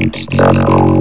It's done.